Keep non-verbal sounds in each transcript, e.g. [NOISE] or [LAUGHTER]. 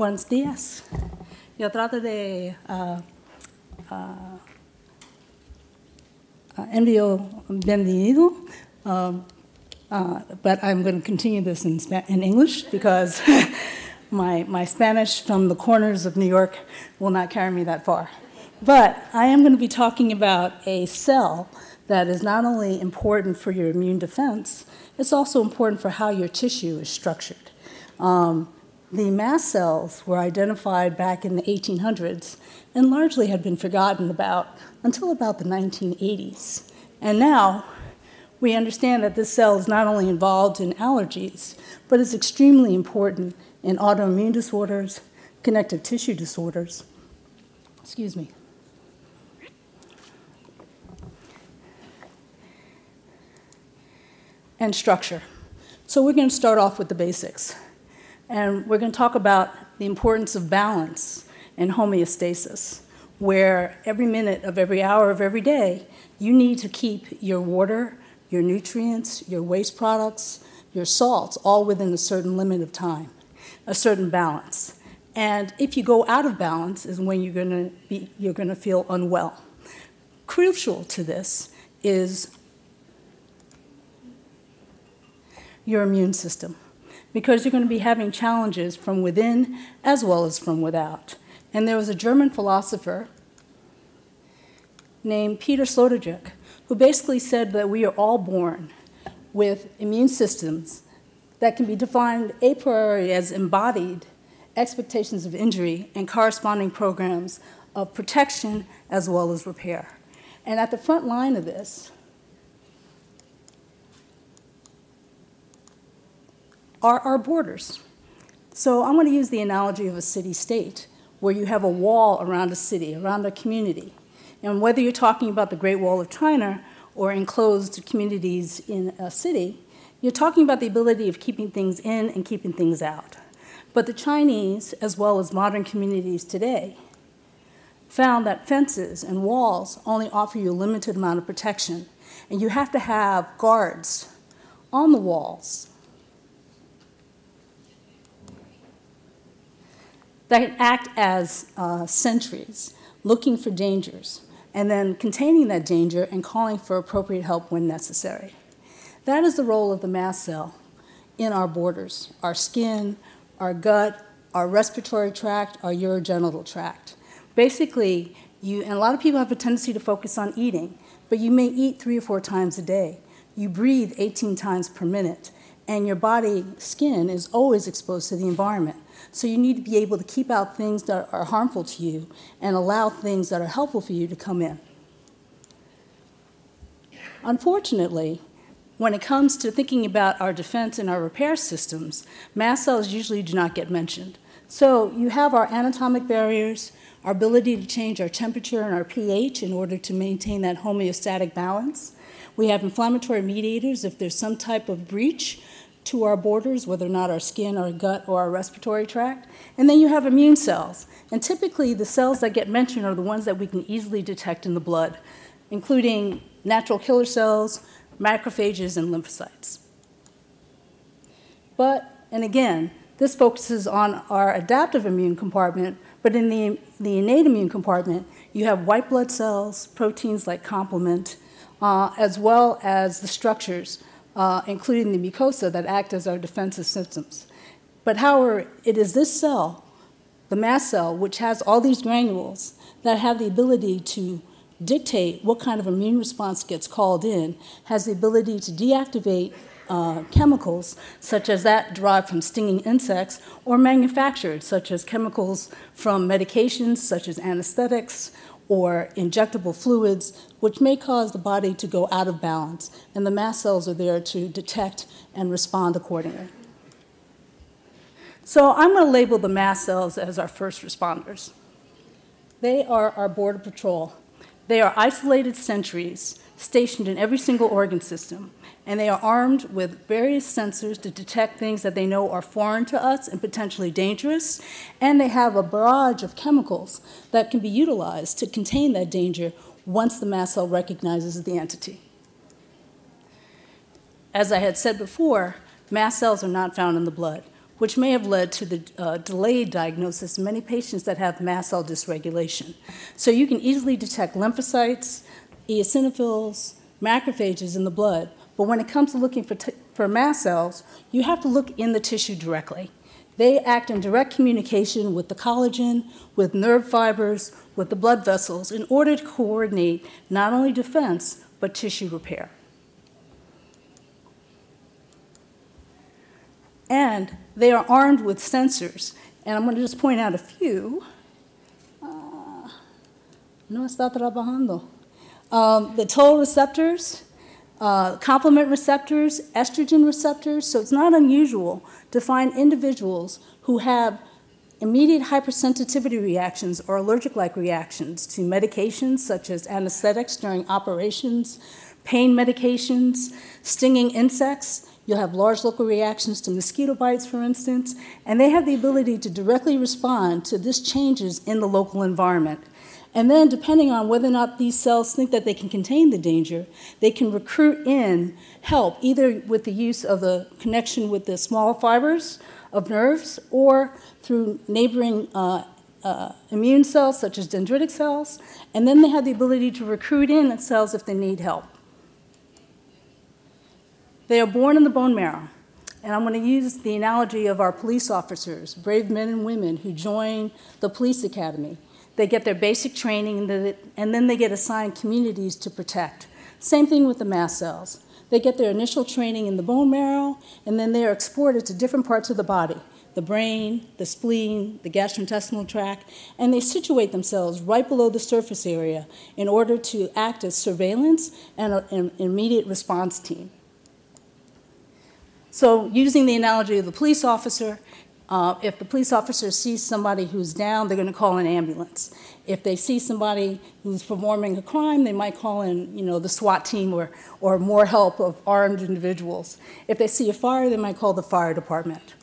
Buenos días. Yo trato de uh, uh, envío bienvenido, um, uh, but I'm going to continue this in, in English because [LAUGHS] my, my Spanish from the corners of New York will not carry me that far. But I am going to be talking about a cell that is not only important for your immune defense, it's also important for how your tissue is structured. Um, the mast cells were identified back in the 1800s and largely had been forgotten about until about the 1980s. And now we understand that this cell is not only involved in allergies, but is extremely important in autoimmune disorders, connective tissue disorders. Excuse me. and structure. So we're going to start off with the basics. And we're going to talk about the importance of balance and homeostasis, where every minute of every hour of every day, you need to keep your water, your nutrients, your waste products, your salts all within a certain limit of time, a certain balance. And if you go out of balance is when you're going to be you're going to feel unwell. Crucial to this is your immune system because you're going to be having challenges from within as well as from without. And there was a German philosopher named Peter Sloterdijk who basically said that we are all born with immune systems that can be defined a priori as embodied expectations of injury and corresponding programs of protection as well as repair. And at the front line of this are our borders. So I want to use the analogy of a city state where you have a wall around a city, around a community. And whether you're talking about the Great Wall of China or enclosed communities in a city, you're talking about the ability of keeping things in and keeping things out. But the Chinese, as well as modern communities today, found that fences and walls only offer you a limited amount of protection, and you have to have guards on the walls that act as uh, sentries, looking for dangers, and then containing that danger and calling for appropriate help when necessary. That is the role of the mast cell in our borders, our skin, our gut, our respiratory tract, our urogenital tract. Basically, you, and a lot of people have a tendency to focus on eating, but you may eat three or four times a day. You breathe 18 times per minute, and your body skin is always exposed to the environment. So you need to be able to keep out things that are harmful to you and allow things that are helpful for you to come in. Unfortunately, when it comes to thinking about our defense and our repair systems, mast cells usually do not get mentioned. So you have our anatomic barriers, our ability to change our temperature and our pH in order to maintain that homeostatic balance. We have inflammatory mediators if there's some type of breach to our borders, whether or not our skin, our gut, or our respiratory tract. And then you have immune cells. And typically, the cells that get mentioned are the ones that we can easily detect in the blood, including natural killer cells, macrophages, and lymphocytes. But, and again, this focuses on our adaptive immune compartment, but in the, the innate immune compartment, you have white blood cells, proteins like complement, uh, as well as the structures uh, including the mucosa, that act as our defensive systems. But however, it is this cell, the mast cell, which has all these granules that have the ability to dictate what kind of immune response gets called in, has the ability to deactivate uh, chemicals, such as that derived from stinging insects, or manufactured, such as chemicals from medications, such as anesthetics, or injectable fluids, which may cause the body to go out of balance, and the mast cells are there to detect and respond accordingly. So I'm going to label the mast cells as our first responders. They are our border patrol. They are isolated sentries stationed in every single organ system and they are armed with various sensors to detect things that they know are foreign to us and potentially dangerous. And they have a barrage of chemicals that can be utilized to contain that danger once the mast cell recognizes the entity. As I had said before, mast cells are not found in the blood. which may have led to the uh, delayed diagnosis in many patients that have mast cell dysregulation. So you can easily detect lymphocytes, eosinophils, macrophages in the blood, but when it comes to looking for, for mast cells, you have to look in the tissue directly. They act in direct communication with the collagen, with nerve fibers, with the blood vessels in order to coordinate not only defense, but tissue repair. And they are armed with sensors. And I'm going to just point out a few. Uh, no está trabajando. Um, the toll receptors, uh, complement receptors, estrogen receptors. So it's not unusual to find individuals who have immediate hypersensitivity reactions or allergic like reactions to medications such as anesthetics during operations, pain medications, stinging insects, You'll have large local reactions to mosquito bites, for instance, and they have the ability to directly respond to this changes in the local environment. And then, depending on whether or not these cells think that they can contain the danger, they can recruit in help, either with the use of the connection with the small fibers of nerves or through neighboring uh, uh, immune cells, such as dendritic cells. And then they have the ability to recruit in cells if they need help. They are born in the bone marrow. And I'm going to use the analogy of our police officers, brave men and women who join the police academy. They get their basic training and then they get assigned communities to protect. Same thing with the mast cells. They get their initial training in the bone marrow and then they are exported to different parts of the body the brain, the spleen, the gastrointestinal tract, and they situate themselves right below the surface area in order to act as surveillance and an immediate response team. So, using the analogy of the police officer, uh, if the police officer sees somebody who's down, they're going to call an ambulance. If they see somebody who's performing a crime, they might call in, you know, the SWAT team or, or more help of armed individuals. If they see a fire, they might call the fire department.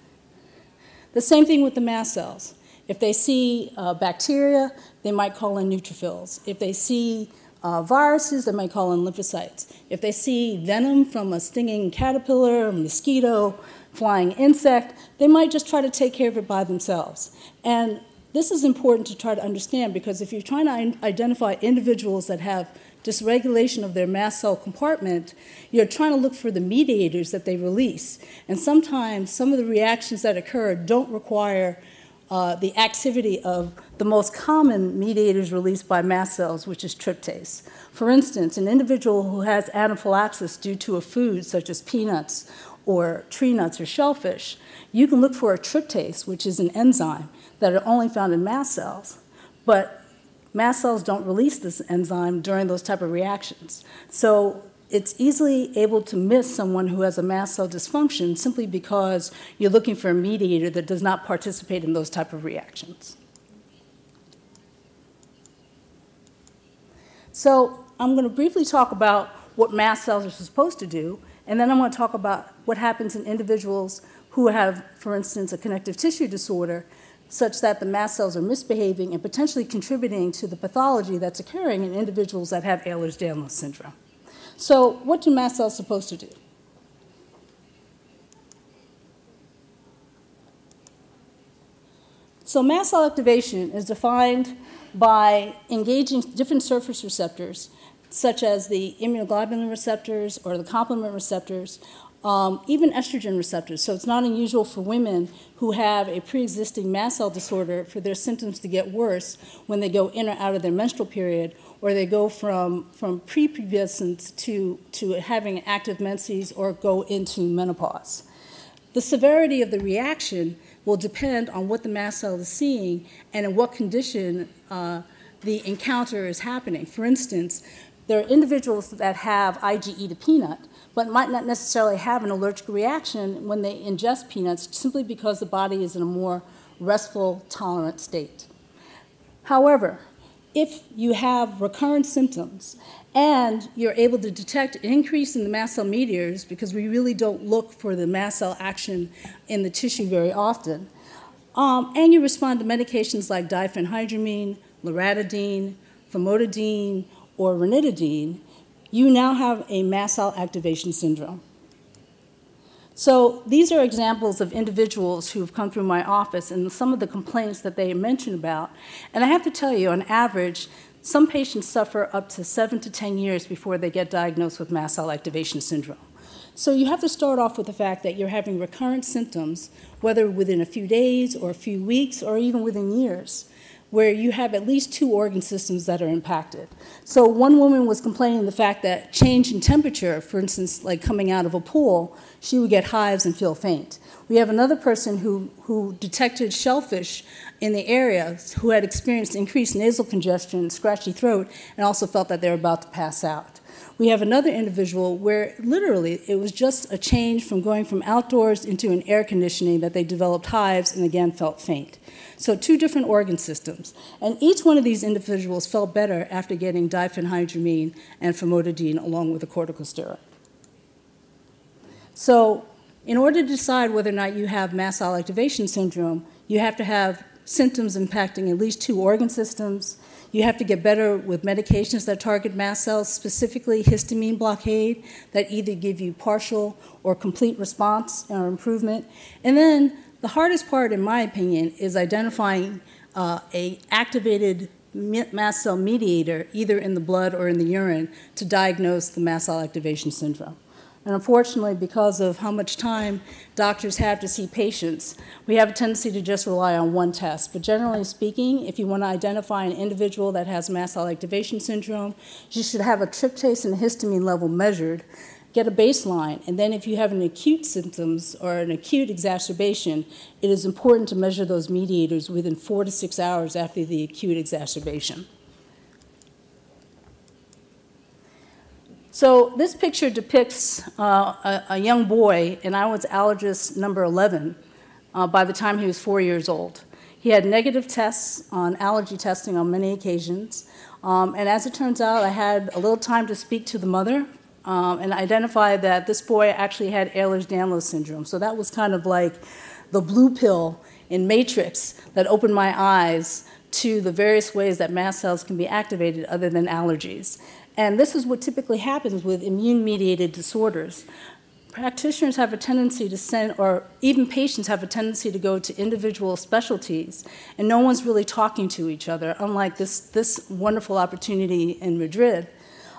The same thing with the mast cells. If they see uh, bacteria, they might call in neutrophils. If they see uh, viruses, they might call in lymphocytes. If they see venom from a stinging caterpillar, mosquito, flying insect, they might just try to take care of it by themselves. And this is important to try to understand because if you're trying to identify individuals that have dysregulation of their mast cell compartment, you're trying to look for the mediators that they release. And sometimes some of the reactions that occur don't require uh, the activity of the most common mediators released by mast cells, which is tryptase. For instance, an individual who has anaphylaxis due to a food such as peanuts or tree nuts or shellfish, you can look for a tryptase, which is an enzyme that are only found in mast cells. But mast cells don't release this enzyme during those type of reactions. So it's easily able to miss someone who has a mast cell dysfunction simply because you're looking for a mediator that does not participate in those type of reactions. So I'm going to briefly talk about what mast cells are supposed to do, and then I'm going to talk about what happens in individuals who have, for instance, a connective tissue disorder, such that the mast cells are misbehaving and potentially contributing to the pathology that's occurring in individuals that have Ehlers-Danlos syndrome. So what do mast cells supposed to do? So mast cell activation is defined by engaging different surface receptors, such as the immunoglobulin receptors or the complement receptors, um, even estrogen receptors. So it's not unusual for women who have a pre-existing mast cell disorder for their symptoms to get worse when they go in or out of their menstrual period or they go from, from prepubescence to, to having active menses or go into menopause. The severity of the reaction will depend on what the mast cell is seeing and in what condition uh, the encounter is happening. For instance, there are individuals that have IgE to peanut, but might not necessarily have an allergic reaction when they ingest peanuts simply because the body is in a more restful, tolerant state. However, if you have recurrent symptoms and you're able to detect an increase in the mast cell mediators, because we really don't look for the mast cell action in the tissue very often, um, and you respond to medications like diphenhydramine, loratadine, famotidine, or ranitidine, you now have a mast cell activation syndrome. So these are examples of individuals who have come through my office and some of the complaints that they mentioned about. And I have to tell you, on average, some patients suffer up to seven to 10 years before they get diagnosed with mast cell activation syndrome. So you have to start off with the fact that you're having recurrent symptoms, whether within a few days or a few weeks or even within years where you have at least two organ systems that are impacted. So one woman was complaining the fact that change in temperature, for instance, like coming out of a pool, she would get hives and feel faint. We have another person who, who detected shellfish in the area who had experienced increased nasal congestion, scratchy throat, and also felt that they were about to pass out. We have another individual where literally it was just a change from going from outdoors into an air conditioning that they developed hives and again felt faint. So, two different organ systems. And each one of these individuals felt better after getting diphenhydramine and famotidine along with a corticosteroid. So, in order to decide whether or not you have mast cell activation syndrome, you have to have symptoms impacting at least two organ systems. You have to get better with medications that target mast cells, specifically histamine blockade, that either give you partial or complete response or improvement. And then the hardest part, in my opinion, is identifying uh, a activated mast cell mediator, either in the blood or in the urine, to diagnose the mast cell activation syndrome. And unfortunately, because of how much time doctors have to see patients, we have a tendency to just rely on one test. But generally speaking, if you want to identify an individual that has mast cell activation syndrome, you should have a tryptase and histamine level measured get a baseline. And then if you have an acute symptoms or an acute exacerbation, it is important to measure those mediators within four to six hours after the acute exacerbation. So this picture depicts uh, a, a, young boy, and I was allergist number 11 uh, by the time he was four years old. He had negative tests on allergy testing on many occasions. Um, and as it turns out, I had a little time to speak to the mother um, and identified that this boy actually had Ehlers-Danlos syndrome. So that was kind of like the blue pill in Matrix that opened my eyes to the various ways that mast cells can be activated other than allergies. And this is what typically happens with immune mediated disorders. Practitioners have a tendency to send, or even patients have a tendency to go to individual specialties, and no one's really talking to each other, unlike this, this wonderful opportunity in Madrid.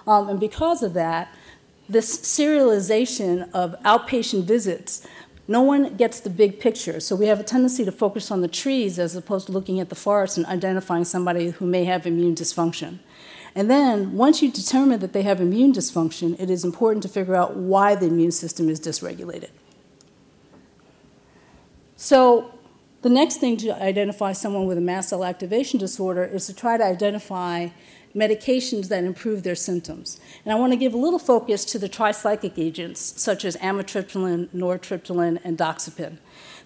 Um, and because of that, this serialization of outpatient visits, no one gets the big picture. So we have a tendency to focus on the trees as opposed to looking at the forest and identifying somebody who may have immune dysfunction. And then, once you determine that they have immune dysfunction, it is important to figure out why the immune system is dysregulated. So, the next thing to identify someone with a mast cell activation disorder is to try to identify medications that improve their symptoms. And I want to give a little focus to the tricyclic agents, such as amitriptyline, nortriptyline, and doxepin.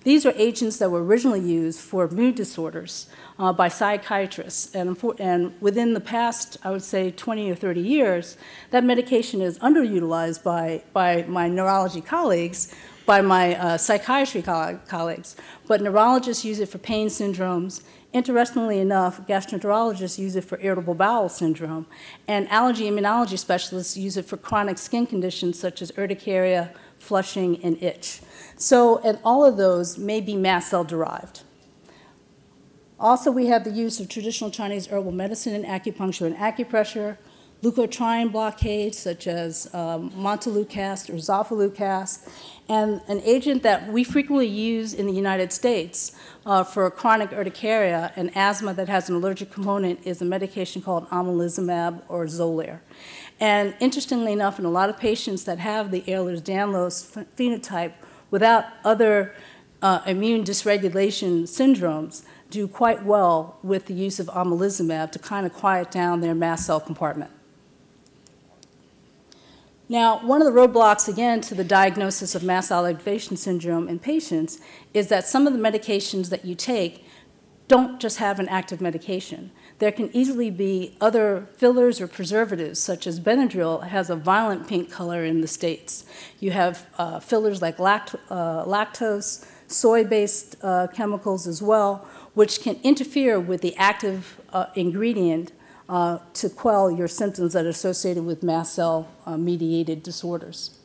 These are agents that were originally used for mood disorders uh, by psychiatrists. And, and within the past, I would say 20 or 30 years, that medication is underutilized by, by my neurology colleagues, by my uh, psychiatry co colleagues. But neurologists use it for pain syndromes Interestingly enough, gastroenterologists use it for irritable bowel syndrome, and allergy immunology specialists use it for chronic skin conditions such as urticaria, flushing, and itch. So, and all of those may be mast cell derived. Also, we have the use of traditional Chinese herbal medicine in acupuncture and acupressure, leukotriene blockade, such as um, montelukast or zolpidem, and an agent that we frequently use in the United States uh, for chronic urticaria and asthma that has an allergic component is a medication called omalizumab or Xolair. And interestingly enough, in a lot of patients that have the Ehlers-Danlos phenotype without other uh, immune dysregulation syndromes, do quite well with the use of omalizumab to kind of quiet down their mast cell compartment. Now, one of the roadblocks, again, to the diagnosis of mast cell activation syndrome in patients is that some of the medications that you take don't just have an active medication. There can easily be other fillers or preservatives, such as Benadryl has a violent pink color in the States. You have uh, fillers like lact uh, lactose, soy-based uh, chemicals as well, which can interfere with the active uh, ingredient uh, to quell your symptoms that are associated with mast cell uh, mediated disorders.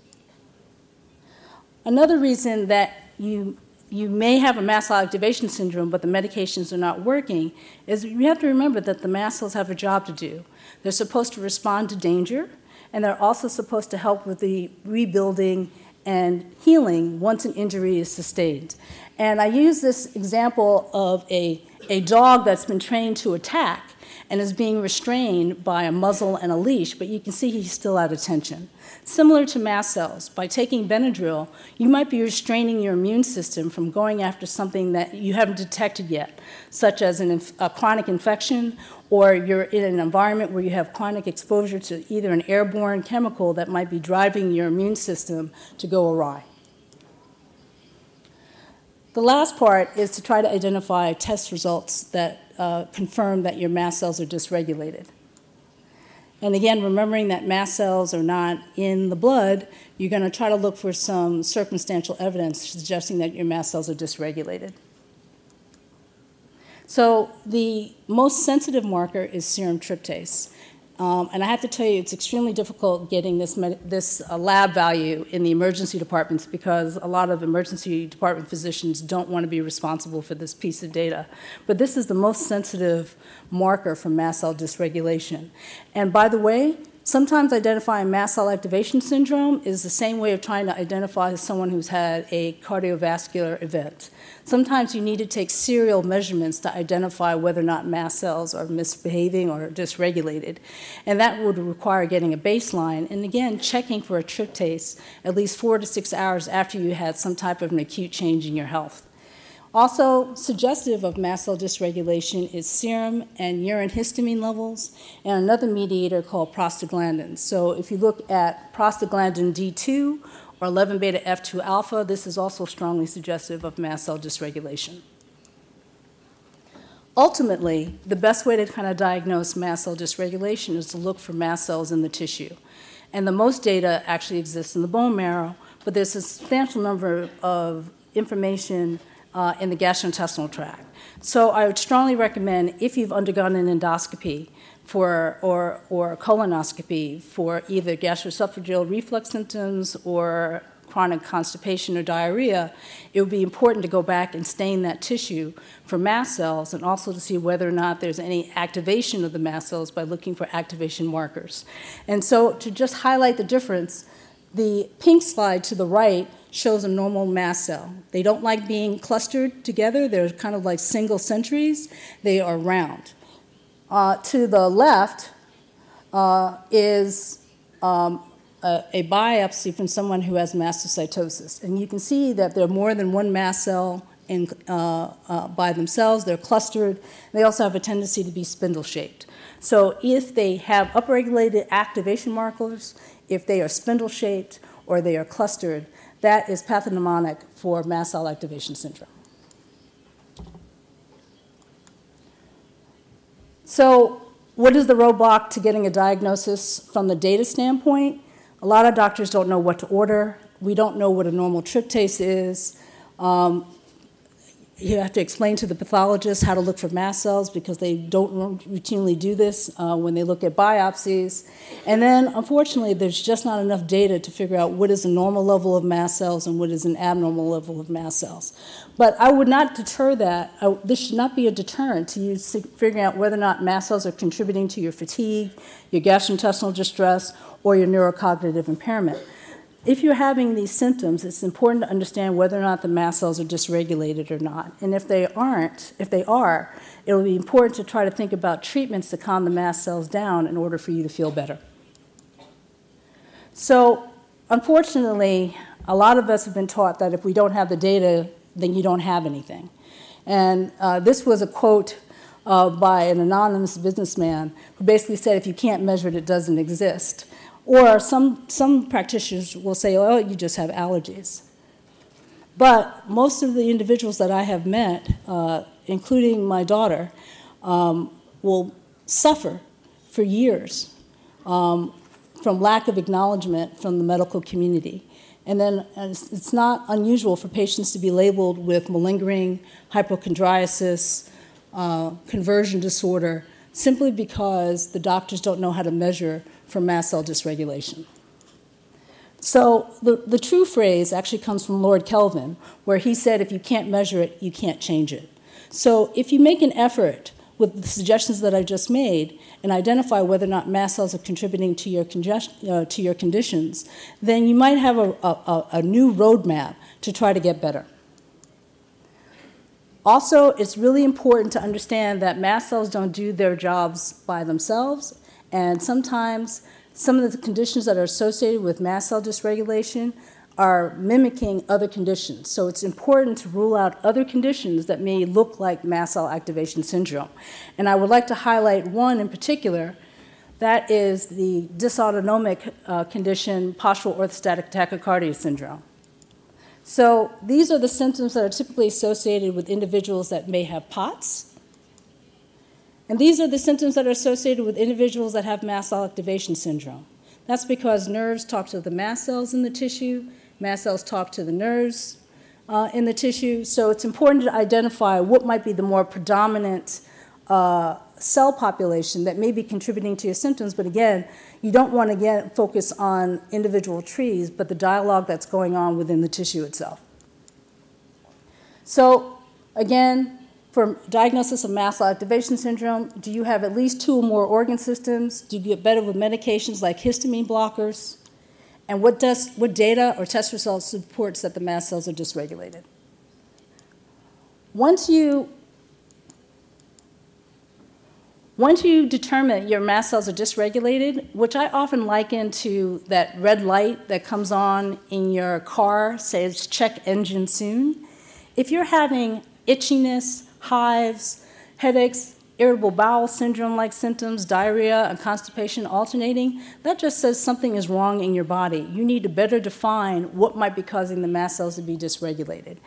Another reason that you you may have a mast cell activation syndrome, but the medications are not working, is you have to remember that the mast cells have a job to do. They're supposed to respond to danger, and they're also supposed to help with the rebuilding and healing once an injury is sustained. And I use this example of a, a dog that's been trained to attack and is being restrained by a muzzle and a leash, but you can see he's still at attention. Similar to mast cells, by taking Benadryl, you might be restraining your immune system from going after something that you haven't detected yet, such as an, a chronic infection, or you're in an environment where you have chronic exposure to either an airborne chemical that might be driving your immune system to go awry. The last part is to try to identify test results that uh, confirm that your mast cells are dysregulated. And again, remembering that mast cells are not in the blood, you're going to try to look for some circumstantial evidence suggesting that your mast cells are dysregulated. So the most sensitive marker is serum tryptase. Um, and I have to tell you, it's extremely difficult getting this, this uh, lab value in the emergency departments because a lot of emergency department physicians don't want to be responsible for this piece of data. But this is the most sensitive marker for mast cell dysregulation. And by the way, Sometimes identifying mast cell activation syndrome is the same way of trying to identify someone who's had a cardiovascular event. Sometimes you need to take serial measurements to identify whether or not mast cells are misbehaving or dysregulated. And that would require getting a baseline and again, checking for a tryptase at least four to six hours after you had some type of an acute change in your health. Also suggestive of mast cell dysregulation is serum and urine histamine levels and another mediator called prostaglandins. So if you look at prostaglandin D2 or 11 beta F2 alpha, this is also strongly suggestive of mast cell dysregulation. Ultimately, the best way to kind of diagnose mast cell dysregulation is to look for mast cells in the tissue. And the most data actually exists in the bone marrow, but there's a substantial number of information uh, in the gastrointestinal tract. So I would strongly recommend if you've undergone an endoscopy for, or, or colonoscopy for either gastroesophageal reflux symptoms or chronic constipation or diarrhea, it would be important to go back and stain that tissue for mast cells and also to see whether or not there's any activation of the mast cells by looking for activation markers. And so to just highlight the difference, the pink slide to the right shows a normal mast cell. They don't like being clustered together. They're kind of like single sentries. They are round. Uh, to the left uh, is um, a, a, biopsy from someone who has mastocytosis. And you can see that there are more than one mast cell in, uh, uh by themselves. They're clustered. They also have a tendency to be spindle shaped. So if they have upregulated activation markers, if they are spindle shaped, or they are clustered, that is pathognomonic for mast cell activation syndrome. So, what is the roadblock to getting a diagnosis from the data standpoint? A lot of doctors don't know what to order. We don't know what a normal tryptase is. Um, you have to explain to the pathologist how to look for mast cells because they don't routinely do this uh, when they look at biopsies. And then, unfortunately, there's just not enough data to figure out what is a normal level of mast cells and what is an abnormal level of mast cells. But I would not deter that. I, this should not be a deterrent to you figuring out whether or not mast cells are contributing to your fatigue, your gastrointestinal distress, or your neurocognitive impairment if you're having these symptoms, it's important to understand whether or not the mast cells are dysregulated or not. And if they aren't, if they are, it will be important to try to think about treatments to calm the mast cells down in order for you to feel better. So, unfortunately, a lot of us have been taught that if we don't have the data, then you don't have anything. And uh, this was a quote uh, by an anonymous businessman who basically said, if you can't measure it, it doesn't exist. Or some, some practitioners will say, oh, you just have allergies. But most of the individuals that I have met, uh, including my daughter, um, will suffer for years um, from lack of acknowledgement from the medical community. And then it's not unusual for patients to be labeled with malingering, hypochondriasis, uh, conversion disorder, simply because the doctors don't know how to measure for mast cell dysregulation. So the, the true phrase actually comes from Lord Kelvin, where he said, if you can't measure it, you can't change it. So if you make an effort with the suggestions that I just made and identify whether or not mast cells are contributing to your, uh, to your conditions, then you might have a, a, a new roadmap to try to get better. Also, it's really important to understand that mast cells don't do their jobs by themselves, and sometimes some of the conditions that are associated with mast cell dysregulation are mimicking other conditions. So it's important to rule out other conditions that may look like mast cell activation syndrome. And I would like to highlight one in particular. That is the dysautonomic uh, condition, postural orthostatic tachycardia syndrome. So these are the symptoms that are typically associated with individuals that may have POTS. And these are the symptoms that are associated with individuals that have mast cell activation syndrome. That's because nerves talk to the mast cells in the tissue, Mast cells talk to the nerves uh, in the tissue, so it's important to identify what might be the more predominant uh, cell population that may be contributing to your symptoms. But again, you don't want to get focus on individual trees, but the dialogue that's going on within the tissue itself. So again, for diagnosis of mast cell activation syndrome, do you have at least two or more organ systems? Do you get better with medications like histamine blockers? And what, does, what data or test results supports that the mast cells are dysregulated? Once you, once you determine your mast cells are dysregulated, which I often liken to that red light that comes on in your car, says check engine soon. If you're having itchiness, hives, headaches, irritable bowel syndrome like symptoms, diarrhea, and constipation alternating, that just says something is wrong in your body. You need to better define what might be causing the mast cells to be dysregulated.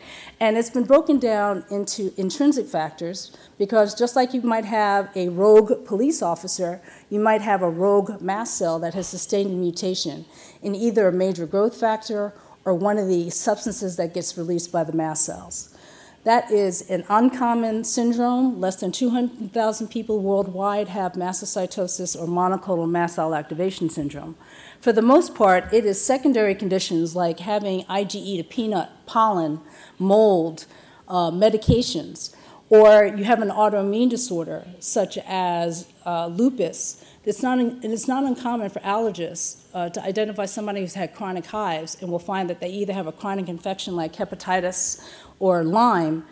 And it's been broken down into intrinsic factors because just like you might have a rogue police officer, you might have a rogue mast cell that has sustained a mutation in either a major growth factor or one of the substances that gets released by the mast cells. That is an uncommon syndrome. Less than 200,000 people worldwide have mastocytosis or monoclonal mast cell activation syndrome. For the most part, it is secondary conditions like having IgE to peanut, pollen, mold, uh, medications, or you have an autoimmune disorder such as uh, lupus. It's not, it's not uncommon for allergists uh, to identify somebody who's had chronic hives and will find that they either have a chronic infection like hepatitis or Lyme.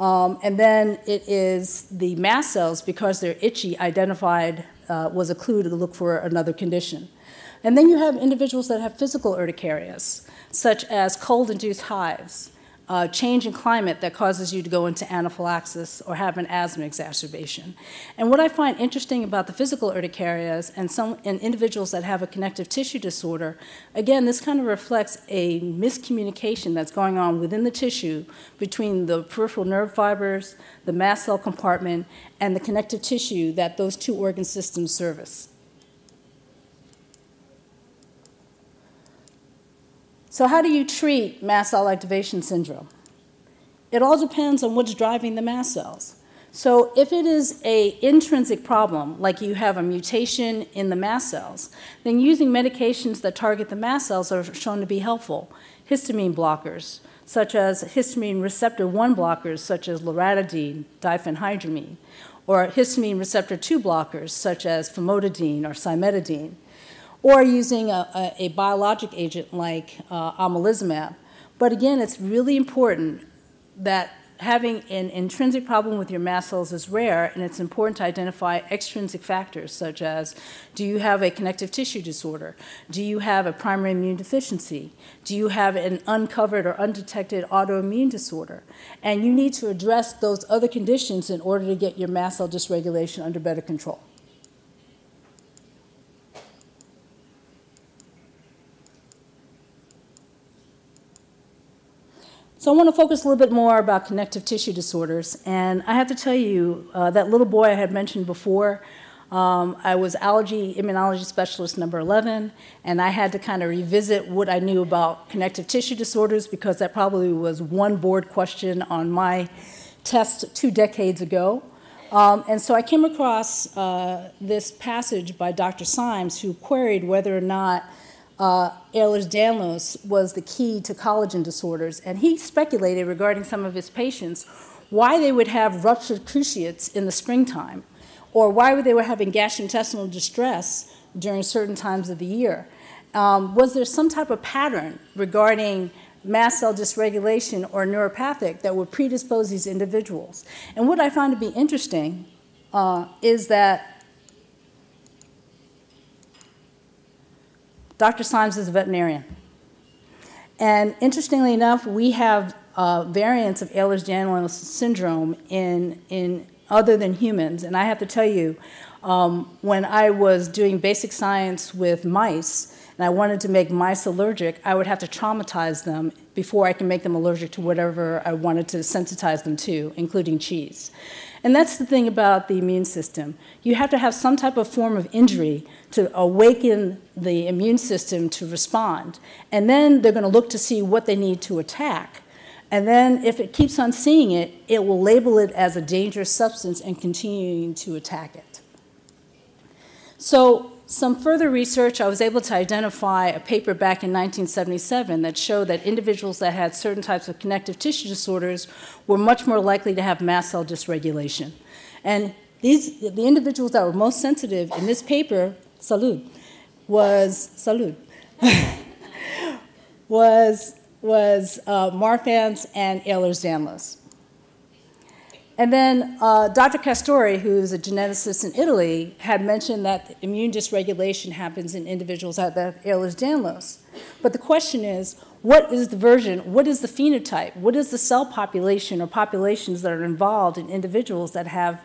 Um, and then it is the mast cells, because they're itchy, identified uh, was a clue to look for another condition. And then you have individuals that have physical urticarias, such as cold induced hives uh, change in climate that causes you to go into anaphylaxis or have an asthma exacerbation. And what I find interesting about the physical urticarias and some in individuals that have a connective tissue disorder, again, this kind of reflects a miscommunication that's going on within the tissue between the peripheral nerve fibers, the mast cell compartment, and the connective tissue that those two organ systems service. So how do you treat mast cell activation syndrome? It all depends on what's driving the mast cells. So if it is a intrinsic problem, like you have a mutation in the mast cells, then using medications that target the mast cells are shown to be helpful. Histamine blockers, such as histamine receptor 1 blockers, such as loratadine, diphenhydramine, or histamine receptor 2 blockers, such as famotidine or cimetidine or using a, a, a biologic agent like uh, omalizumab. But again, it's really important that having an intrinsic problem with your mast cells is rare, and it's important to identify extrinsic factors such as do you have a connective tissue disorder? Do you have a primary immune deficiency? Do you have an uncovered or undetected autoimmune disorder? And you need to address those other conditions in order to get your mast cell dysregulation under better control. So I want to focus a little bit more about connective tissue disorders. And I have to tell you, uh, that little boy I had mentioned before, um, I was allergy immunology specialist number 11, and I had to kind of revisit what I knew about connective tissue disorders because that probably was one board question on my test two decades ago. Um, and so I came across uh, this passage by Dr. Symes who queried whether or not uh, Ehlers-Danlos was the key to collagen disorders, and he speculated regarding some of his patients why they would have ruptured cruciates in the springtime, or why they were having gastrointestinal distress during certain times of the year. Um, was there some type of pattern regarding mast cell dysregulation or neuropathic that would predispose these individuals? And what I found to be interesting uh, is that Dr. Symes is a veterinarian. And interestingly enough, we have uh, variants of Ehlers-Danlos syndrome in, in other than humans. And I have to tell you, um, when I was doing basic science with mice, and I wanted to make mice allergic, I would have to traumatize them before I can make them allergic to whatever I wanted to sensitize them to, including cheese. And that's the thing about the immune system. You have to have some type of form of injury to awaken the immune system to respond. And then they're going to look to see what they need to attack. And then if it keeps on seeing it, it will label it as a dangerous substance and continuing to attack it. So some further research, I was able to identify a paper back in 1977 that showed that individuals that had certain types of connective tissue disorders were much more likely to have mast cell dysregulation. And these, the individuals that were most sensitive in this paper, salud, was salud, [LAUGHS] was was uh, Marfan's and Ehlers-Danlos. And then uh, Dr. Castori, who's a geneticist in Italy, had mentioned that immune dysregulation happens in individuals that have Ehlers-Danlos. But the question is, what is the version, what is the phenotype, what is the cell population or populations that are involved in individuals that have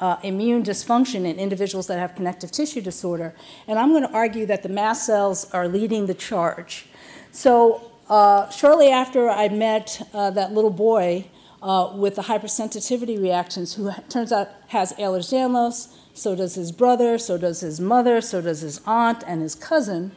uh, immune dysfunction in individuals that have connective tissue disorder? And I'm going to argue that the mast cells are leading the charge. So uh, shortly after I met uh, that little boy uh, with the hypersensitivity reactions, who turns out has Ehlers-Danlos, so does his brother, so does his mother, so does his aunt and his cousin.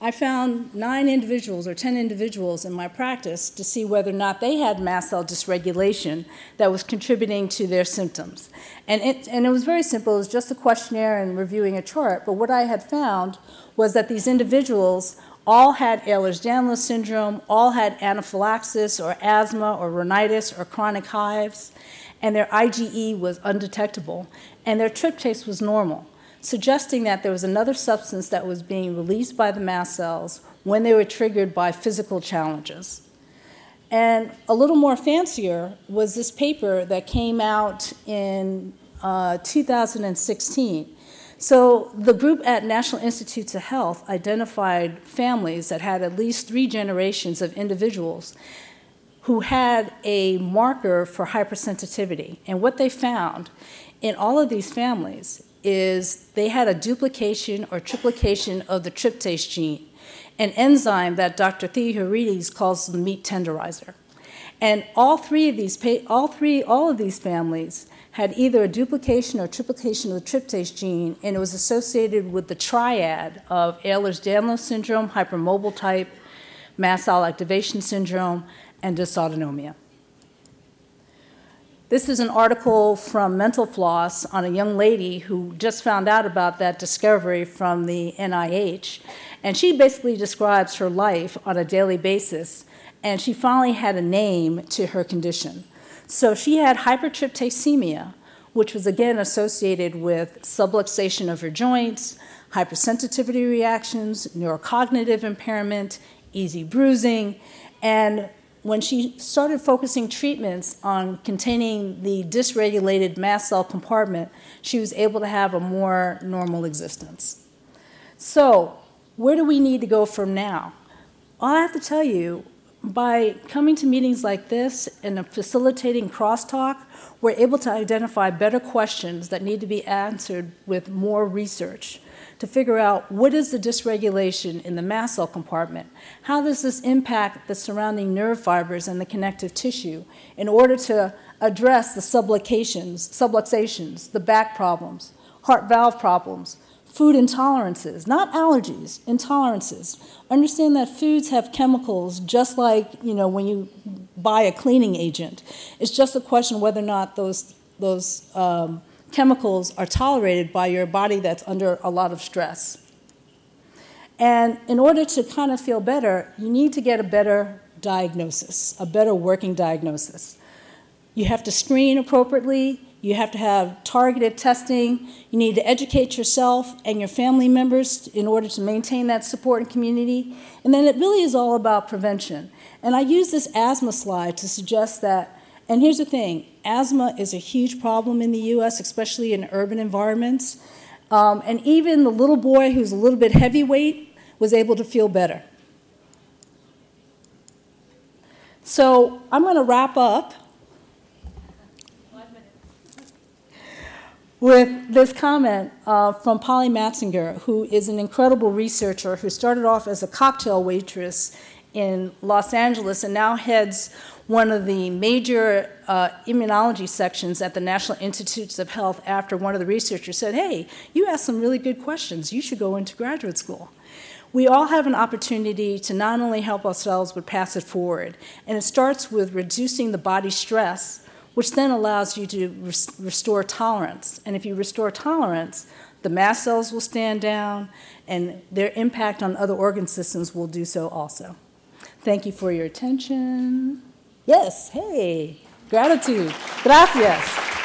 I found nine individuals or 10 individuals in my practice to see whether or not they had mast cell dysregulation that was contributing to their symptoms. And it, and it was very simple, it was just a questionnaire and reviewing a chart. But what I had found was that these individuals all had Ehlers-Danlos syndrome, all had anaphylaxis or asthma or rhinitis or chronic hives, and their IgE was undetectable, and their tryptase was normal, suggesting that there was another substance that was being released by the mast cells when they were triggered by physical challenges. And a little more fancier was this paper that came out in uh, 2016 so the group at National Institutes of Health identified families that had at least three generations of individuals who had a marker for hypersensitivity. And what they found in all of these families is they had a duplication or triplication of the tryptase gene, an enzyme that Dr. Theoharides calls the meat tenderizer. And all three of these, all three, all of these families had either a duplication or triplication of the tryptase gene, and it was associated with the triad of Ehlers-Danlos syndrome, hypermobile type, mast cell activation syndrome, and dysautonomia. This is an article from Mental Floss on a young lady who just found out about that discovery from the NIH. And she basically describes her life on a daily basis, and she finally had a name to her condition. So she had hypertryptasemia, which was again associated with subluxation of her joints, hypersensitivity reactions, neurocognitive impairment, easy bruising, and when she started focusing treatments on containing the dysregulated mast cell compartment, she was able to have a more normal existence. So, where do we need to go from now? All I have to tell you, by coming to meetings like this and facilitating crosstalk, we're able to identify better questions that need to be answered with more research to figure out what is the dysregulation in the mast cell compartment? How does this impact the surrounding nerve fibers and the connective tissue in order to address the subluxations, subluxations, the back problems, heart valve problems, food intolerances, not allergies, intolerances. Understand that foods have chemicals just like, you know, when you buy a cleaning agent. It's just a question whether or not those, those um, chemicals are tolerated by your body that's under a lot of stress. And in order to kind of feel better, you need to get a better diagnosis, a better working diagnosis. You have to screen appropriately, you have to have targeted testing, you need to educate yourself and your family members in order to maintain that support and community. And then it really is all about prevention. And I use this asthma slide to suggest that, and here's the thing asthma is a huge problem in the US, especially in urban environments. Um, and even the little boy who's a little bit heavyweight was able to feel better. So I'm going to wrap up with this comment uh, from Polly Matzinger, who is an incredible researcher who started off as a cocktail waitress in Los Angeles and now heads one of the major uh, immunology sections at the National Institutes of Health after one of the researchers said, Hey, you asked some really good questions. You should go into graduate school. We all have an opportunity to not only help ourselves but pass it forward. And it starts with reducing the body stress, which then allows you to res restore tolerance. And if you restore tolerance, the mast cells will stand down, and their impact on other organ systems will do so also. Thank you for your attention. Yes, hey, gratitude. Gracias.